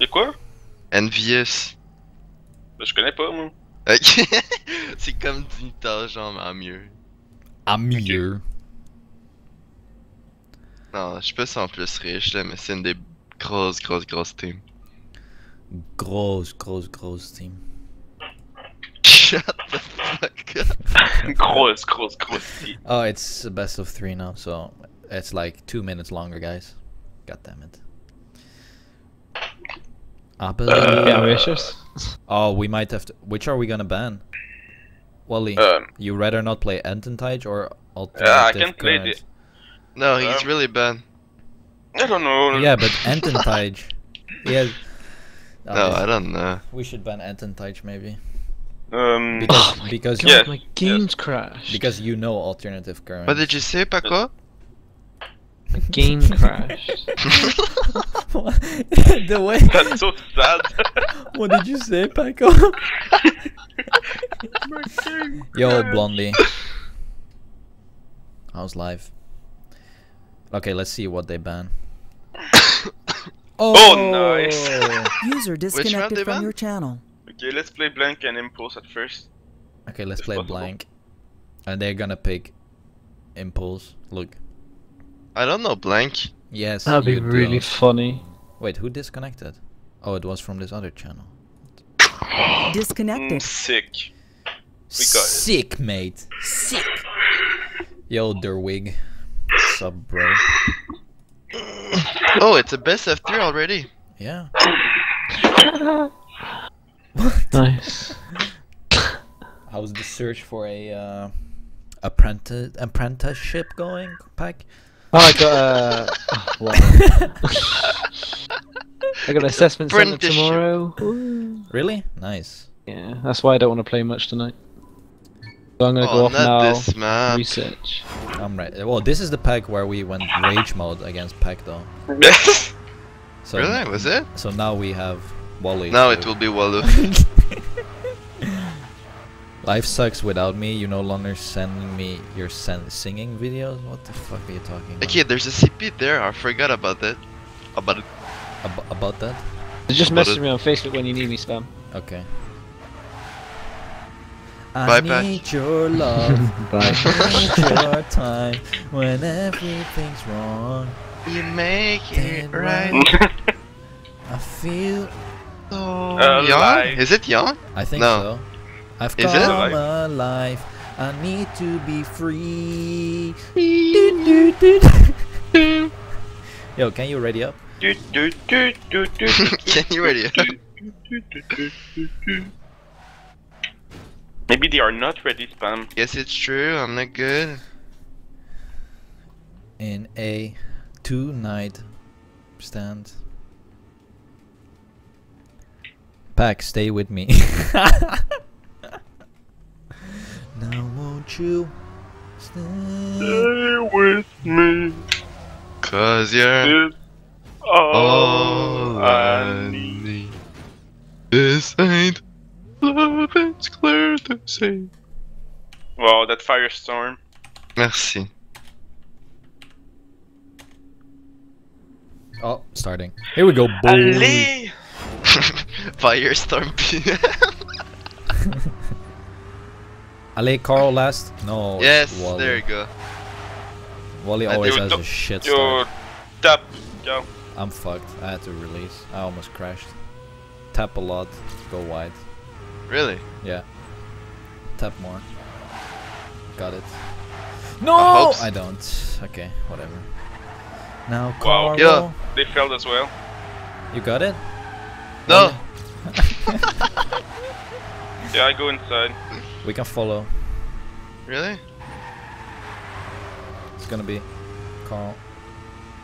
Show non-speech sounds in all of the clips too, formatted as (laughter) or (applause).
Y'a quoi? Envious. Ben, Je connais pas, moi. Ok. (laughs) c'est comme Dimitar, genre, mais en mieux. À mieux. Non, je sais pas si en plus riche, là, mais c'est une des grosses, grosses, grosses teams. Grosse, grosse, grosse team. Shut the fuck up. (laughs) grosse, grosse, grosse team. Oh, it's a best of three now, so it's like two minutes longer, guys. God damn it. I believe. Uh, ambitious. oh, we might have to. Which are we gonna ban? Wally, Um, you rather not play Ententage or alternative yeah, I can play current? the. No, he's Um, really bad. I don't know. Yeah, but Ententage. (laughs) yeah. Oh, No, I don't know. We should ban Ententage maybe Um, because Oh my because God, Yes, my game's crashed. because you know alternative current. What did you say, Paco? My game crashed. (laughs) the way. that's so sad. (laughs) What did you say, Paco? (laughs) Yo, Blondie. How's life? Okay, let's see what they ban. (coughs) Oh, oh, nice. User disconnected from ban? your channel. Okay, let's play Blank and Impulse at first. Okay, let's If play possible. blank. And they're gonna pick Impulse. Look. I don't know, blank. Yes. That'd be really do. funny. Wait, who disconnected? Oh, it was from this other channel. Disconnected. Mm, sick. We got it. Sick, mate. Sick. Yo, Derwig. Sup, bro? Oh, it's a best of three already. Yeah. (laughs) Nice. (laughs) How's the search for a uh, apprentice apprenticeship going, Pack? Oh, I got uh, oh, wow. I got an assessment center tomorrow. Ooh. Really? Nice. Yeah, that's why I don't want to play much tonight. So I'm gonna go Oh, off now. this map. Research. I'm right. Well, this is the pack where we went rage mode against Pack, though. (laughs) So really? Was it? So now we have Wally. Now to- it will be Wallu. (laughs) Life sucks without me. You no longer sending me your sen- singing videos. What the fuck are you talking about? okay, there's a CP there. I forgot about that. About it. Ab- about that? So just About message it. me on Facebook when you need me, spam. Okay. Bye, I Pack. need your love. (laughs) Bye. I need your time when everything's wrong. You make it Dead right. I feel. So Uh, young? live. Is it young? I think No. so. I've Is come it? alive. I need to be free. Do, do, do. Yo, can you ready up? Do, do, do, do, do, do, Can you ready? do. Maybe they are not ready, spam. Yes, it's true. I'm not good. In a two night stand. Pack, stay with me. Now won't you stay? Stay with me. Cause you're This all all I I need. need. This ain't love, it's clear to see. Wow, that firestorm. Merci. Oh, starting. Here we go, boy. (laughs) Firestorm PM. (laughs) Allez, Carl last. No. yes, Wally. there you go. Wally always has a shit Yo, start. tap, go. I'm fucked. I had to release. I almost crashed. Tap a lot. Go wide. Really? Yeah. Tap more. Got it. No! I so. I don't. Okay, whatever. Now, Carl. Wow. Carl. Yeah. They failed as well. You got it? No. (laughs) (laughs) Yeah, I go inside. We can follow. Really? It's gonna be Carl.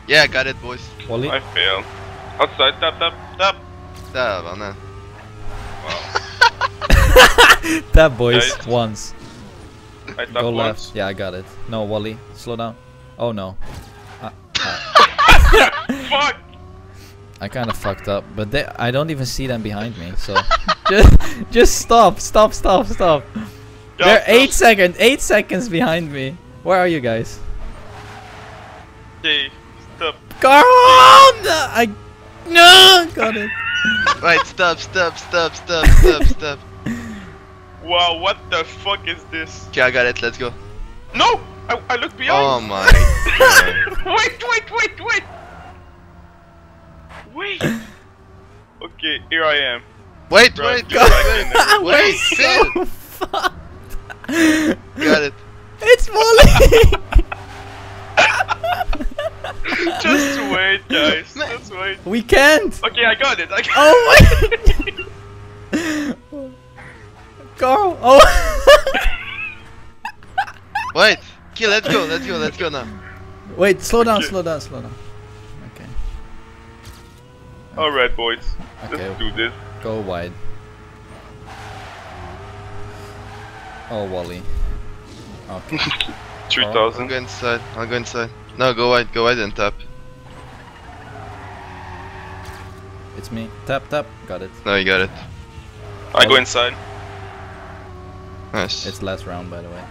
Yeah, I got it, boys. Wally? I fail. Outside, tap, tap, tap. Tabarnak. (laughs) Tap, boys. Nice. Once. I tap Go once. left. Yeah, I got it. No, Wally. Slow down. Oh, no. I, ah, (laughs) Fuck! I kind of fucked up, but they, I don't even see them behind me, so (laughs) just, just stop, stop, stop, stop. Yeah, They're eight stop. seconds, eight seconds behind me. Where are you guys? Okay, stop. Carl! No, I no got it. (laughs) Wait, stop, stop, stop, stop, (laughs) stop, stop. Wow, what the fuck is this? Okay, I got it. Let's go. No! I, I look Oh my (laughs) god. wait, wait, wait, wait! Wait! Okay, here I am. Wait, Bro, wait, you're wait, right wait, wait, Phil. so fucked. Got it. It's Wally. (laughs) Just wait, guys. Just wait. we can't. Okay, I got it. I got Oh my. (laughs) Carl. Oh. (laughs) Wait. Okay, let's go, let's go, let's go now. Wait. Slow down. Okay. Slow down. Slow down. Okay. Alright, boys. Okay. Let's do this. Go wide. Oh, Wally. Okay. (laughs) I'll 3000. go inside, I'll go inside. No, go wide, go wide and tap. It's me. Tap tap. Got it. No, you got it. I go inside. Nice. It's last round, by the way.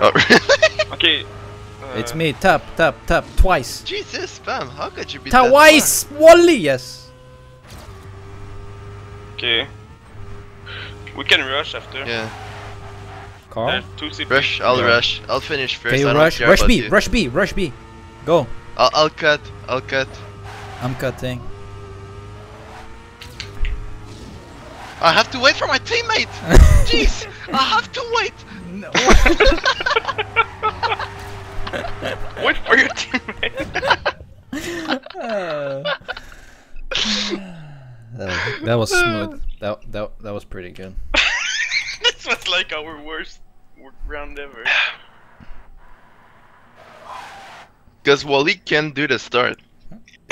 Oh, (laughs) really? Okay. Uh, It's me. Tap tap tap twice. Jesus, spam, how could you be that Twice. Wally. Yes. Okay. We can rush after. Yeah. Carl. Two CP. Rush, I'll Yeah. rush. I'll finish first. Okay, I rush. Rush B. you. Rush B. Rush B. Go. I'll, I'll cut, I'll cut. I'm cutting. I have to wait for my teammate! (laughs) Jeez! I have to wait! No. (laughs) Wait for your teammate. (laughs) that, was, that was smooth. (laughs) That, that that was pretty good. (laughs) this was like our worst worst round ever. Because Wally can't do the start.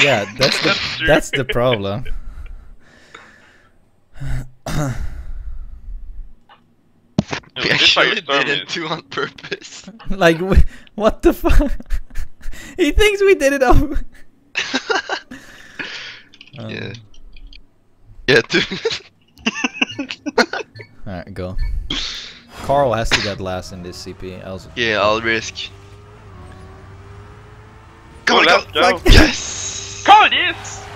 Yeah, that's the (laughs) That's that's the problem. We actually didn't is- do on purpose. like, what the fuck? he thinks we did it over. Um, yeah. Yeah, dude. (laughs) Alright, go. Carl has to get last in this CP. Else, yeah, I'll risk. Go, Come on, let's go. go. Fuck. Yes! Call this! (laughs)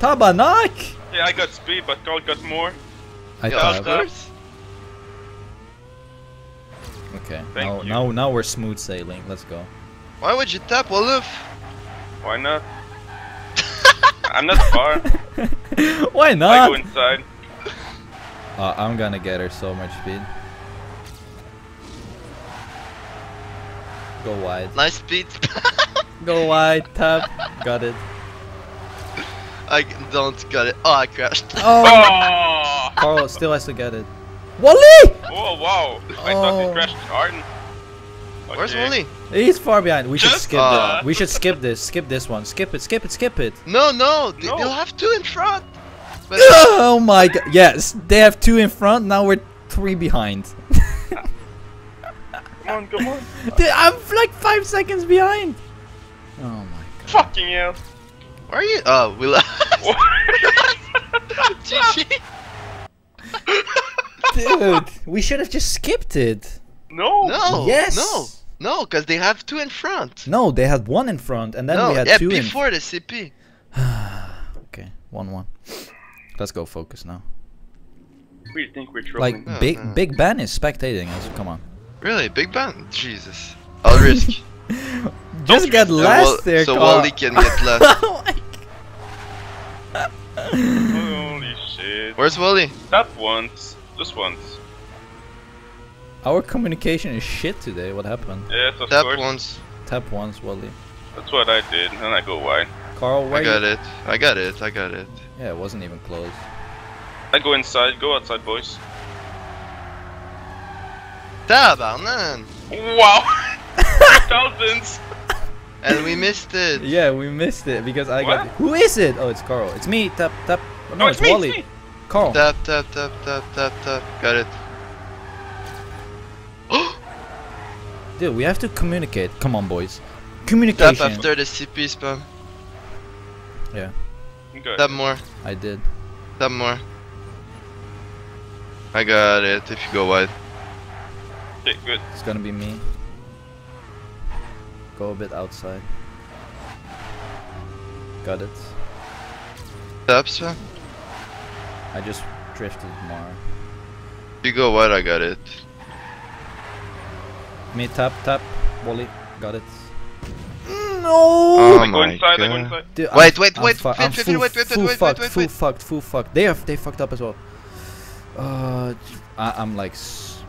Tabanak! Yeah, I got speed, but Carl got more. I Yeah, thought. of course. Okay. Thank now, you. now, now we're smooth sailing. Let's go. Why would you tap Wolf? Why not? (laughs) I'm not far. Why I not? go inside. Uh, I'm gonna get her so much speed. Go wide. Nice speed. (laughs) Go wide. Tap. Got it. I don't got it. Oh, I crashed. (laughs) Oh! Oh! Carl still has to get it. Wally! Oh wow! I thought Oh. he crashed Arden. Where's Wally? He's far behind. We should skip uh, it. We should skip this. Skip this one. Skip it. Skip it. Skip it. No, no, they, No. they'll have two in front. (laughs) But Oh my god. Yes, they have two in front. Now we're three behind. (laughs) Come on, come on. (laughs) Dude, I'm like five seconds behind. Oh my god. Fucking you. where are you? Oh, we lost. GG. Dude, we should have just skipped it. no. No. Yes. No. No, because they have two in front. No, they had one in front, and then no, we had yeah, two in. before the CP. (sighs) Okay, one one. Let's go focus now. We think we're Like trolling. Uh, Big uh. Big Ben is spectating us. Come on. Really? Big Ben? Jesus. I'll risk. (laughs) Just get So last Wal- there, So Carl. Wally can get (laughs) last. Oh my god. Holy shit. Where's Wally? Tap once. Just once. Our communication is shit today. What happened? Yes, of Tap course. once. Tap once, Wally. That's what I did. And I go wide. Carl, why? I got you? it. I got it. I got it. Yeah, it wasn't even close. I go inside. Go outside, boys. Tabarnan! Wow. (laughs) Thousands. And we missed it. Yeah, we missed it because I got. Who is it? Oh, it's Carl. It's me. Tap tap. Oh, no, Oh, it's, it's me, Wally. it's me. Carl. Tap, tap, tap, tap, tap, tap. Got it. (gasps) Dude, we have to communicate. Come on, boys. Communication. Tap after the CP spam. Yeah, Good. Tap more. I did. Tap more. I got it. If you go wide. Okay, good. It's gonna be me. Go a bit outside. Got it. Tap spam. I just drifted more. If you go wide, I got it. Me tap tap. Wally, got it. No. Oh I go my inside, I go God. inside. Dude, Wait, I'm- wait, I'm wait, fu- Finn, I'm Finn, full, wait, wait, full wait, fucked, wait, full wait. fucked, full fucked. They have they fucked up as well. Uh, I, I'm like, s-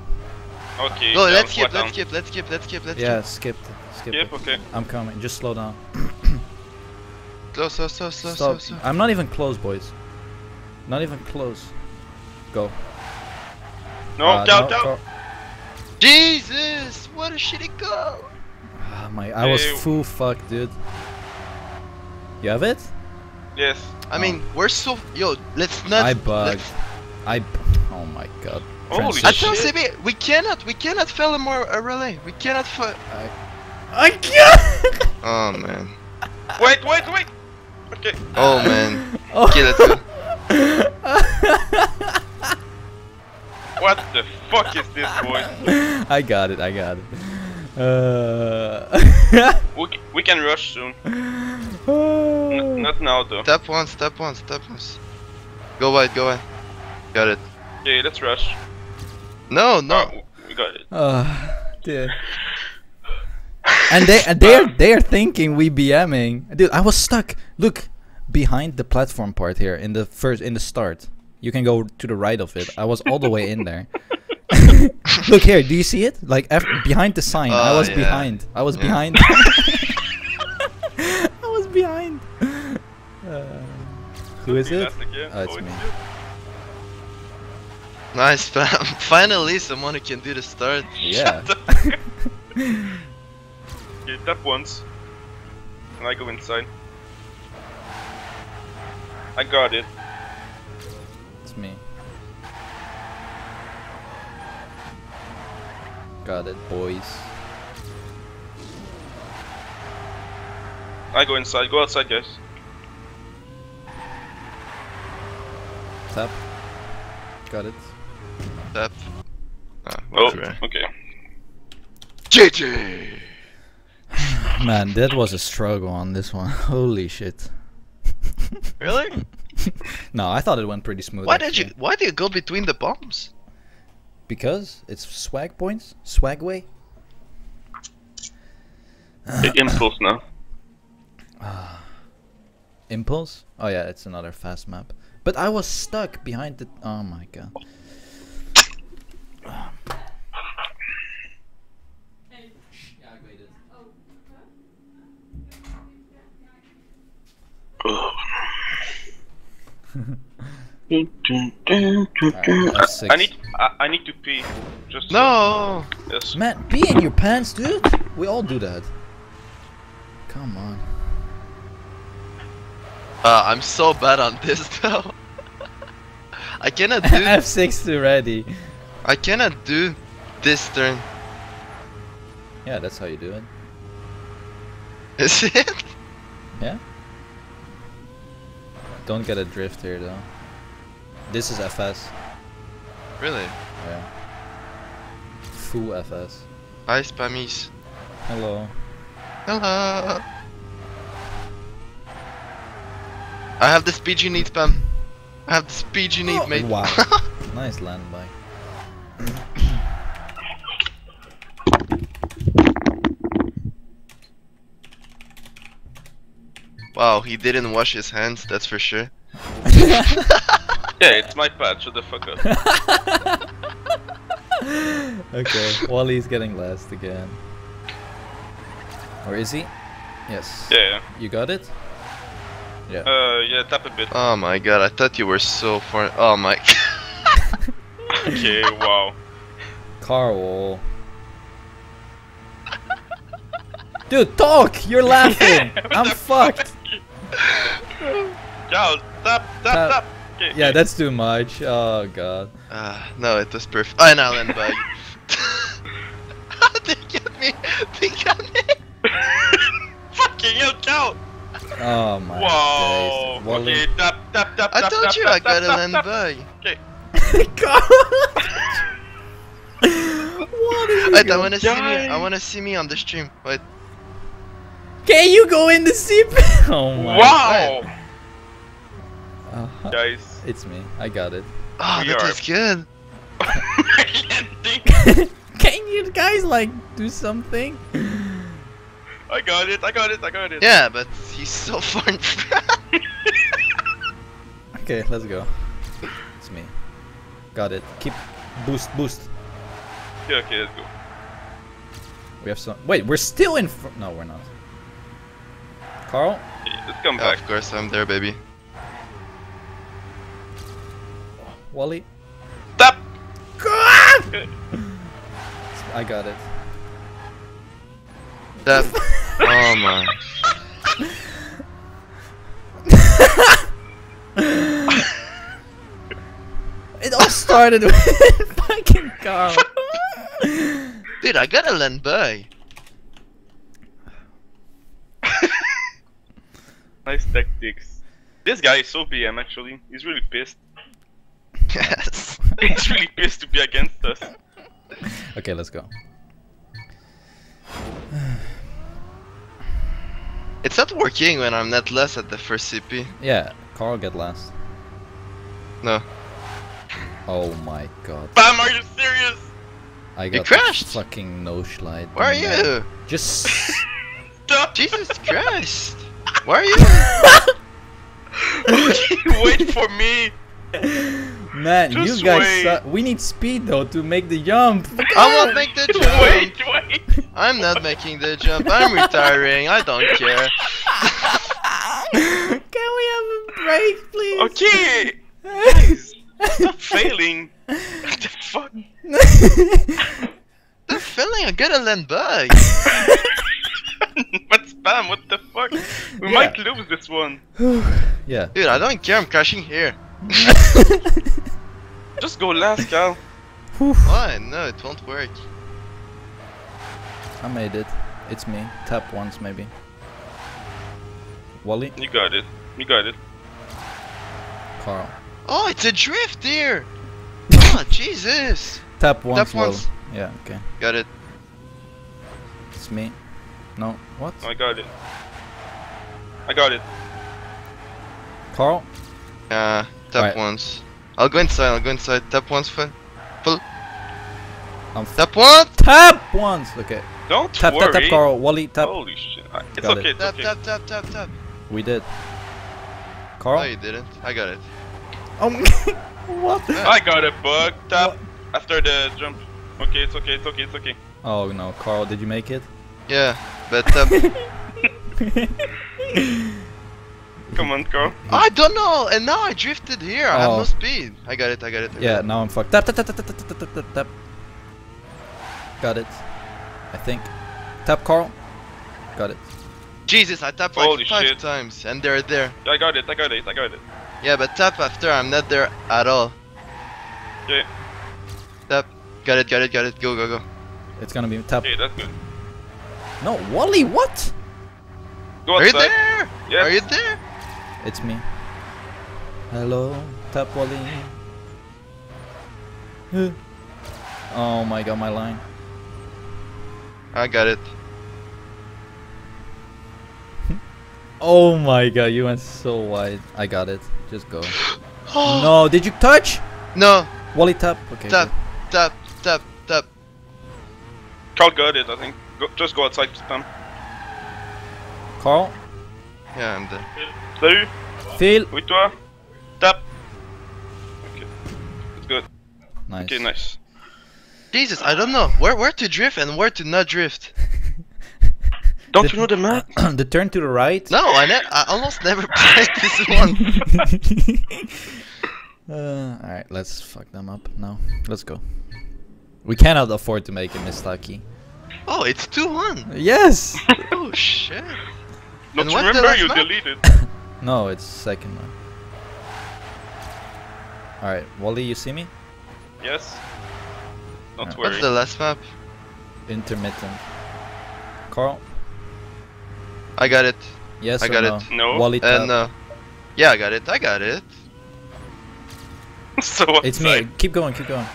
Okay. Go, down, let's skip, flat down. let's skip, let's skip, let's skip, let's yeah, skip. skip, it, skip. Skip, it. okay. I'm coming. Just slow down. Slow, (clears throat) slow, slow, slow, slow, Stop. slow. I'm not even close, boys. Not even close. Go. No, Uh, down, no, down. go. Jesus, what a shitty goal. Ah, my, I was Ew. full fucked, dude. You have it? Yes. I mean, we're so yo. Let's not. I bugged. let's- I. b- Oh my god. Holy I Transition. tell shit. CB, we cannot, we cannot fail a more a relay. We cannot fail. I can't. (laughs) Oh man. Wait, wait, wait! Okay. Oh man. Oh. Okay, let's go. What the fuck is this, boy? I got it. I got it. Uh. (laughs) We, we can rush soon. N not now, though. Step one, step one, step one. Go wide, go wide. Got it. Okay, let's rush. No, no. Oh, we got it. Uh, dude. (laughs) And they and they're they're thinking we BMing. Dude, I was stuck. Look, behind the platform part here in the first in the start. You can go to the right of it. I was all the way in there. (laughs) (laughs) Look here, do you see it? Like af- behind the sign. I Oh, was yeah. behind. I was Yeah. behind. (laughs) I was behind. Uh, who is it? Oh, it's Oh, me. Nice, fam. (laughs) Finally, someone who can do the start. Yeah. Okay, tap once. And I go inside. I got it. Got it, boys. I go inside. Go outside, guys. Tap. Got it. Step. Ah, Oh, whatever. okay. JJ. (sighs) Man, that was a struggle on this one. (laughs) Holy shit. Really? (laughs) No, I thought it went pretty smooth. Why did you? Why did you go between the bombs? Because it's swag points? Swag way? The impulse now. (sighs) Ah. Impulse? Oh yeah, it's another fast map. But I was stuck behind the. Oh my god. (laughs) F6. I need. I, I need to pee. Just No. Yes. Man, be in your pants, dude. We all do that. Come on. Uh, I'm so bad on this (laughs) though. I cannot do. F6 to ready. I cannot do this turn. Yeah, that's how you do it. (laughs) Is it? Yeah? Don't get a drift here though. This is FS. Really? Yeah. Full FS. Hi, spammies. Hello. Hello. I have the speed you need, spam. I have the speed you need, Oh, mate. wow. (laughs) nice land bike. wow, he didn't wash his hands, that's for sure. (laughs) (laughs) Yeah, it's my pad. Shut the fuck up. (laughs) (laughs) okay, Wally's getting last again. Or is he? Yes. Yeah. You got it? Yeah. Uh, yeah. Tap a bit. Oh my god, I thought you were so far. Oh my. (laughs) Okay. Wow. Carl. Dude, talk! You're laughing! I'm fucked! Gal, tap, tap, Tap. tap. Okay. Yeah, that's too much. Oh god. Ah, no, it was perfect. Oh, and I'll end bug. they got me. They got me. (laughs) Fucking hell, cow. Oh my Wow. days. Wally. Okay, tap, tap, tap, I told tap, you tap, I got tap, a tap, land tap. bug. Okay. (laughs) Wally, Wait, I wanna see me. I wanna see me on the stream. Wait. Can you go in the zip? (laughs) oh my. Wow. Uh, Guys. it's me. I got it. Oh, We that are- is good. (laughs) I can't think. (laughs) Can you guys like do something? I got it, I got it, I got it. Yeah, but he's so (laughs) far. Okay, let's go. It's me. Got it. Keep boost, boost. Okay, okay, let's go. We have some. Wait, we're still in. Fr- no, we're not. Carl, Okay, let's come Yeah, back. of course, I'm there, baby. Wally. Stop! (laughs) I got it. That. (laughs) oh my. (laughs) It all started with fucking Carl. Dude, I gotta land by. Nice tactics. This guy is so BM actually. He's really pissed. (laughs) Yes. He's really pissed to be against us. okay, let's go. It's not working when I'm net less at the first CP. Yeah, Carl get last. No. Oh my god. Bam, are you serious? I got crashed. fucking no slide. Where are you? Just. Stop! Jesus (laughs) Christ. Where are (laughs) you? Wait for me! Man, Just you guys suck. We need speed though to make the jump. I won't make the jump. Wait, wait! I'm not making the jump. I'm retiring. I don't care. (laughs) Can we have a break, please? Okay! Guys, (laughs) stop failing! What the fuck? The feeling I gotta land by. (laughs) but spam, what the fuck? We Yeah. might lose this one. (sighs) yeah. Dude, I don't care. I'm crashing here. (laughs) Just go last, Cal. Why? No, it won't work. I made it. It's me. Tap once, maybe. Wally, You got it. You got it. Carl. Oh, it's a drift here. (laughs) Oh, Jesus. Tap once, Wall. once. Yeah, okay. Got it. It's me. No, what? I got it. I got it. Carl? Uh, tap Alright. once. I'll go inside. I'll go inside. Tap once. Full. Full. I'm Tap once. tap once. Okay. Don't Tap, worry. tap, tap, Carl. Wally, tap. Holy shit. I- It's Got okay, it. it's Tap okay. tap tap tap tap. We did. Carl? No, you didn't. I got it. Oh, (laughs) what? I got a bug. Tap after the jump. Okay, it's okay, it's okay, it's okay. Oh no, Carl, did you make it? Yeah, but tap. (laughs) Come on, Carl. I don't know. And now I drifted here. I have Oh. no speed. I got it. I got it. I got Yeah, it. now I'm fucked. Tap, tap, tap, tap, tap, tap, tap, tap, tap. Got it. I think. Tap, Carl. Got it. Jesus, I tapped like five shit. times, and they're there. I got it, I got it, I got it. Yeah, but tap after I'm not there at all. Okay, Tap. Got it. Got it. Got it. Go. Go. Go. It's gonna be tap. okay, that's good. No, Wally, what? Go Are you there? Yes. Are you there? It's me. Hello, tap Wally. Oh my god, my line. I got it. (laughs) Oh my god, you went so wide. I got it. Just go. (gasps) no, did you touch? No. Wally tap. Okay. Tap. good. Tap. Tap. Tap. Carl got it, I think. Go, just go outside, spam. Carl, Yeah, I'm there. Salut, Phil. oui toi. Tap. Okay, it's good. Nice. Okay, nice. Jesus, I don't know where where to drift and where to not drift. (laughs) Don't The- you know the map? (clears throat) the turn to the right. No, I ne- I almost never (laughs) played this (laughs) one. uh, Alright, let's fuck them up now. Let's go. We cannot afford to make a mistake. Oh, it's two one. Yes! Oh shit. Don't you remember you map? deleted. No, it's second one. Alright, Wally, you see me? yes. Don't Alright. worry. What's the last map? Intermittent. Carl? I got it. Yes I or got no? it. No. Wally tap. And uh, yeah, I got it. I got it. (laughs) so It's me. Keep going, keep going.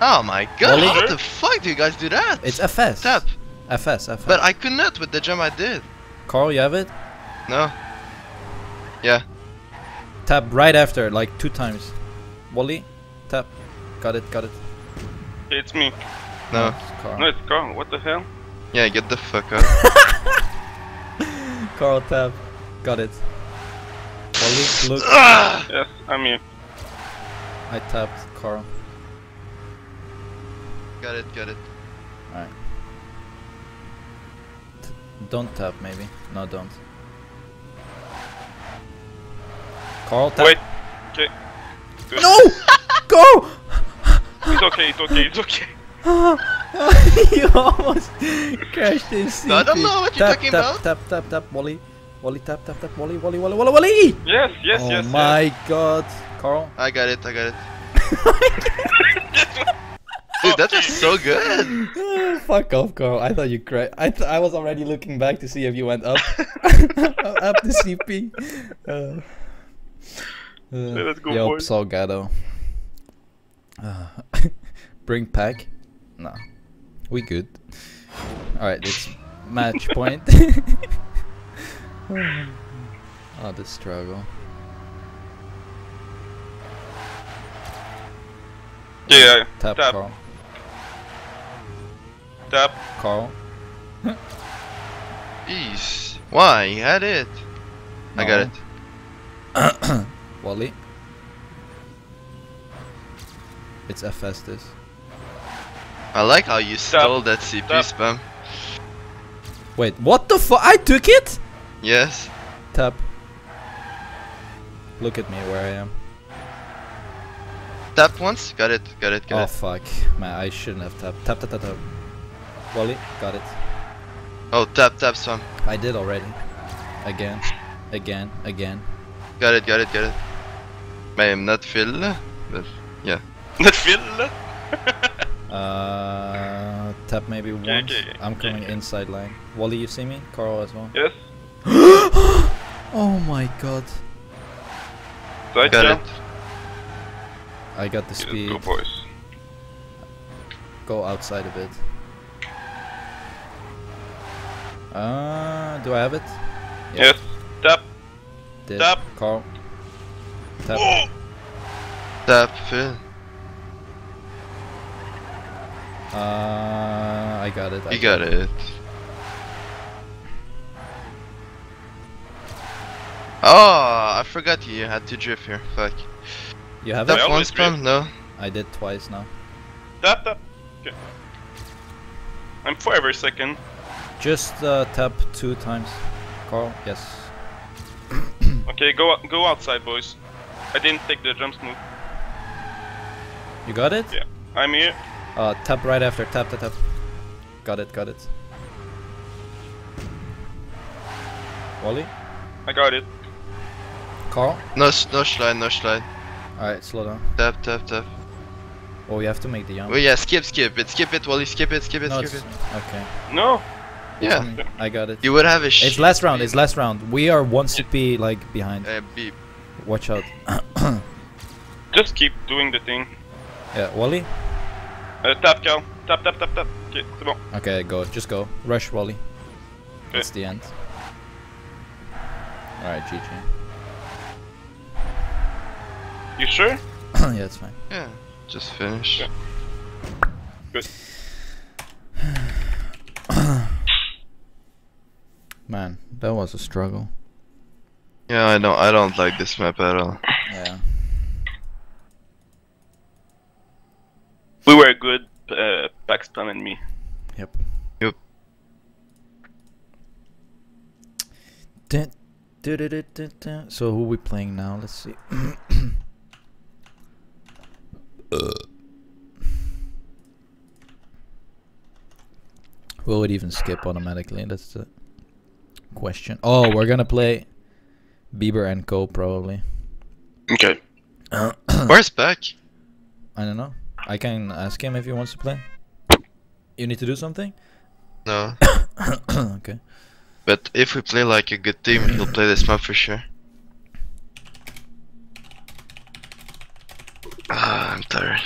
Oh my god! Wally? How the fuck do you guys do that? It's FS. tap. FS, FS. But I could not with the jump I did. Carl, you have it? No. Yeah. Tap right after, like two times. Wally, tap. Got it, got it. It's me. No. It's Carl. No, it's Carl. What the hell? Yeah, get the fuck out. (laughs) Carl, tap. Got it. Wally, look. Ah! Yes, I'm here. I tapped Carl. Got it, got it. Alright. Don't tap, maybe. No, don't. Carl, tap. Wait. Okay. Good. No! Go! It's okay, it's okay, it's okay. (laughs) you almost crashed in CP. I don't know what you're tap, talking tap, about. Tap, tap, tap, Wally. Wally, tap, tap, tap, Wally, Wally, Wally, Wally, Wally! Yes, yes, oh yes. my god. Carl? I got it, I got it. (laughs) Dude, that was so good. (laughs) Fuck off, Carl. I thought you cried. I th- I was already looking back to see if you went up. up the CP. Uh, uh, let's go, yo. Salgado. Uh, (laughs) bring pack? No. We good. Alright, it's match point. (laughs) oh, the struggle. Yeah. Tap, Tap. Carl. Tap. Carl. Jeez. Why? You had it. I got it. Wally. It's FS this. I like how you stole that CP Tap. spam. Wait, what the fuck? I took it? Yes. Tap. Look at me where I am. Tap once. Got it, got it, got Oh it. Oh fuck. Man, I shouldn't have tapped. Tap, tap, tap, tap. Wally, got it. Oh, tap, tap spam. I did already. Again. Again. Again. Got it, got it, got it. I am not Phil, but yeah. (laughs) Not Phil. (laughs) Uh, tap maybe once. okay, I'm coming okay. inside line. Wally, you see me? Carl as well. yes. (gasps) Oh my god. Side Got jump. it. I got the speed. go, boys. Go outside a bit. Uh, do I have it? Yeah. Yes. Tap. Did. Tap. Carl. Tap. Oh! Tap Phil. Uh, I got it. I You got it. Oh, I forgot you had to drift here. Fuck. You have I it? Tap one always. No. I did twice now. Tap, tap. Okay. I'm forever second. Just uh, tap two times. Carl, yes. Okay, go go outside, boys. I didn't take the jump smooth. You got it? Yeah. I'm here. Uh, tap right after. Tap, tap, tap. Got it, got it. Wally? I got it. Carl? No, no slide, no slide. Alright, slow down. Tap, tap, tap. Oh, you have to make the jump. Oh yeah, skip, skip it, skip it, Wally, skip it, skip it, no, skip it's, it. okay. No. Yeah, I got it. you would have a sh- It's last round, it's last round. We are one CP, like, behind. Uh, beep. Watch out. (coughs) Just keep doing the thing. yeah, Wally? Uh, tap, Cal. Tap, tap, tap, tap. Okay, c'est bon. Okay, go. Just go. Rush, Wally. Okay. That's the end. Alright, GG. You sure? (coughs) yeah, it's fine. Yeah, just finish. Yeah. Good. (coughs) Man, that was a struggle. Yeah, I don't, I don't like this map at all. Yeah. We were good, uh, Paxton and me. Yep. Yep. Dun, dun, dun, dun, dun, dun. So who we playing now? Let's see. (coughs) Will it even skip automatically? That's the question. Oh, we're gonna play Bieber and Co. Probably. Okay. (coughs) Where's Beck? I don't know. I can ask him if he wants to play. You need to do something. No. (coughs) okay. But if we play like a good team, he'll play this map for sure. Ah, I'm tired.